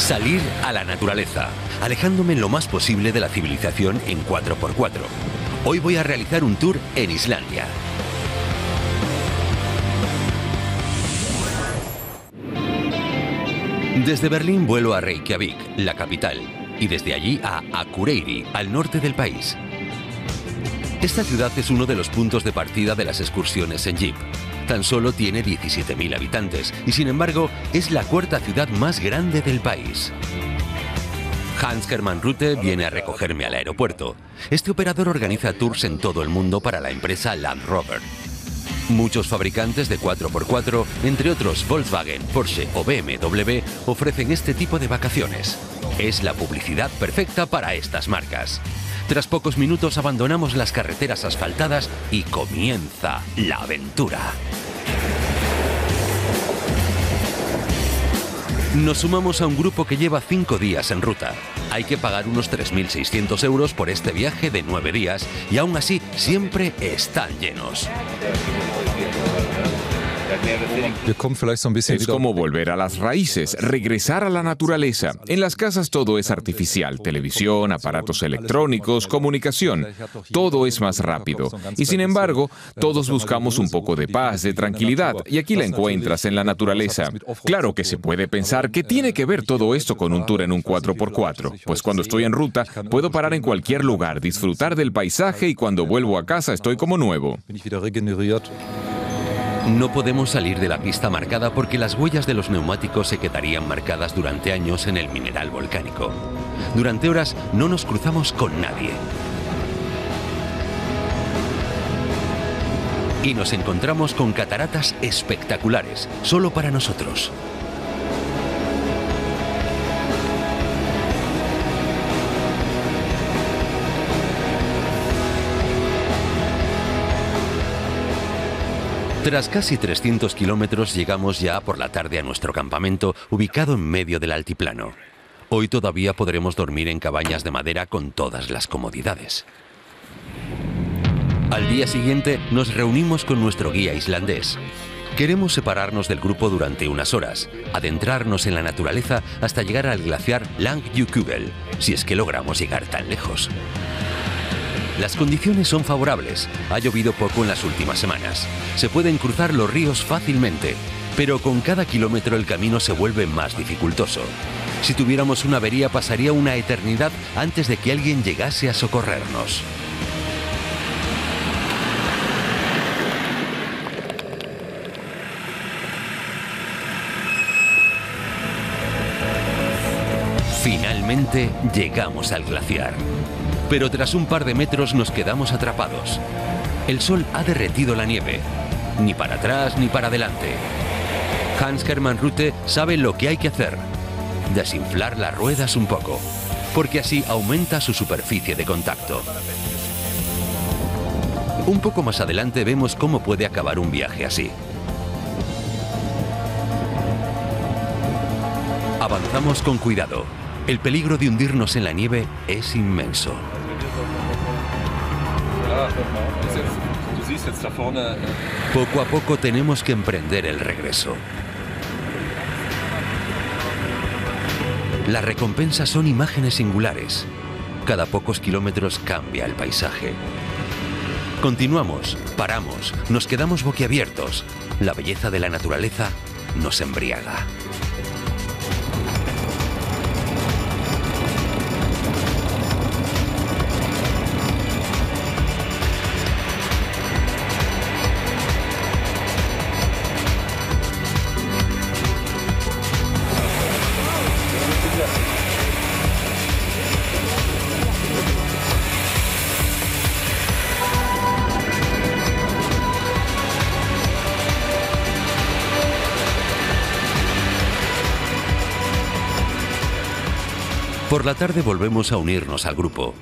Salir a la naturaleza, alejándome lo más posible de la civilización en 4x4. Hoy voy a realizar un tour en Islandia. Desde Berlín vuelo a Reykjavik, la capital, y desde allí a Akureyri, al norte del país. Esta ciudad es uno de los puntos de partida de las excursiones en jeep. Tan solo tiene 17.000 habitantes y sin embargo es la cuarta ciudad más grande del país. Hans Hermann Rute viene a recogerme al aeropuerto. Este operador organiza tours en todo el mundo para la empresa Land Rover. Muchos fabricantes de 4x4, entre otros Volkswagen, Porsche o BMW, ofrecen este tipo de vacaciones. Es la publicidad perfecta para estas marcas. Tras pocos minutos abandonamos las carreteras asfaltadas y comienza la aventura. Nos sumamos a un grupo que lleva cinco días en ruta. Hay que pagar unos 3.600 euros por este viaje de nueve días y aún así siempre están llenos. Es como volver a las raíces, regresar a la naturaleza. En las casas todo es artificial, televisión, aparatos electrónicos, comunicación, todo es más rápido. Y sin embargo, todos buscamos un poco de paz, de tranquilidad, y aquí la encuentras en la naturaleza. Claro que se puede pensar que tiene que ver todo esto con un tour en un 4x4, pues cuando estoy en ruta puedo parar en cualquier lugar, disfrutar del paisaje y cuando vuelvo a casa estoy como nuevo. No podemos salir de la pista marcada porque las huellas de los neumáticos se quedarían marcadas durante años en el mineral volcánico. Durante horas no nos cruzamos con nadie. Y nos encontramos con cataratas espectaculares, solo para nosotros. Tras casi 300 kilómetros llegamos ya por la tarde a nuestro campamento ubicado en medio del altiplano. Hoy todavía podremos dormir en cabañas de madera con todas las comodidades. Al día siguiente nos reunimos con nuestro guía islandés. Queremos separarnos del grupo durante unas horas, adentrarnos en la naturaleza hasta llegar al glaciar Langjukugel, si es que logramos llegar tan lejos. Las condiciones son favorables. Ha llovido poco en las últimas semanas. Se pueden cruzar los ríos fácilmente, pero con cada kilómetro el camino se vuelve más dificultoso. Si tuviéramos una avería pasaría una eternidad antes de que alguien llegase a socorrernos. Finalmente llegamos al glaciar pero tras un par de metros nos quedamos atrapados. El sol ha derretido la nieve, ni para atrás ni para adelante. Hans Hermann Rute sabe lo que hay que hacer, desinflar las ruedas un poco, porque así aumenta su superficie de contacto. Un poco más adelante vemos cómo puede acabar un viaje así. Avanzamos con cuidado. El peligro de hundirnos en la nieve es inmenso. Poco a poco tenemos que emprender el regreso. Las recompensas son imágenes singulares. Cada pocos kilómetros cambia el paisaje. Continuamos, paramos, nos quedamos boquiabiertos. La belleza de la naturaleza nos embriaga. Por la tarde volvemos a unirnos al grupo.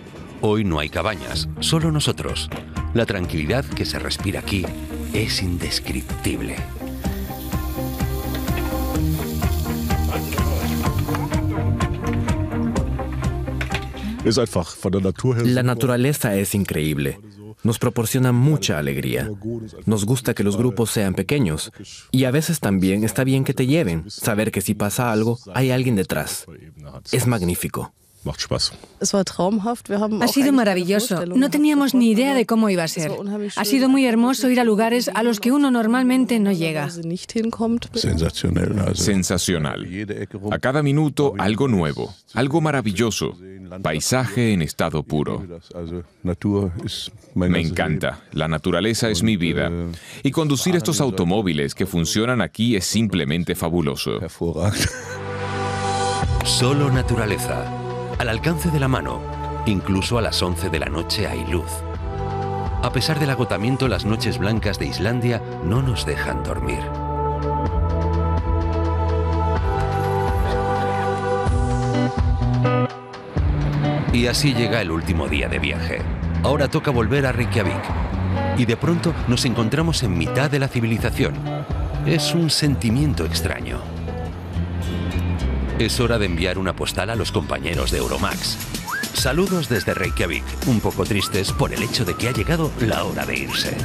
Hoy no hay cabañas, solo nosotros. La tranquilidad que se respira aquí es indescriptible. La naturaleza es increíble. nos proporciona mucha alegría. Nos gusta que los grupos sean pequeños y a veces también está bien que te lleven, saber que si pasa algo hay alguien detrás. Es magnífico. Ha sido maravilloso. No teníamos ni idea de cómo iba a ser. Ha sido muy hermoso ir a lugares a los que uno normalmente no llega. Sensacional. A cada minuto algo nuevo, algo maravilloso. Paisaje en estado puro. Me encanta. La naturaleza es mi vida. Y conducir estos automóviles que funcionan aquí es simplemente fabuloso. Solo naturaleza al alcance de la mano. Incluso a las 11 de la noche hay luz. A pesar del agotamiento, las noches blancas de Islandia no nos dejan dormir. Y así llega el último día de viaje. Ahora toca volver a Reykjavik. Y de pronto nos encontramos en mitad de la civilización. Es un sentimiento extraño. Es hora de enviar una postal a los compañeros de Euromax. Saludos desde Reykjavik, un poco tristes por el hecho de que ha llegado la hora de irse.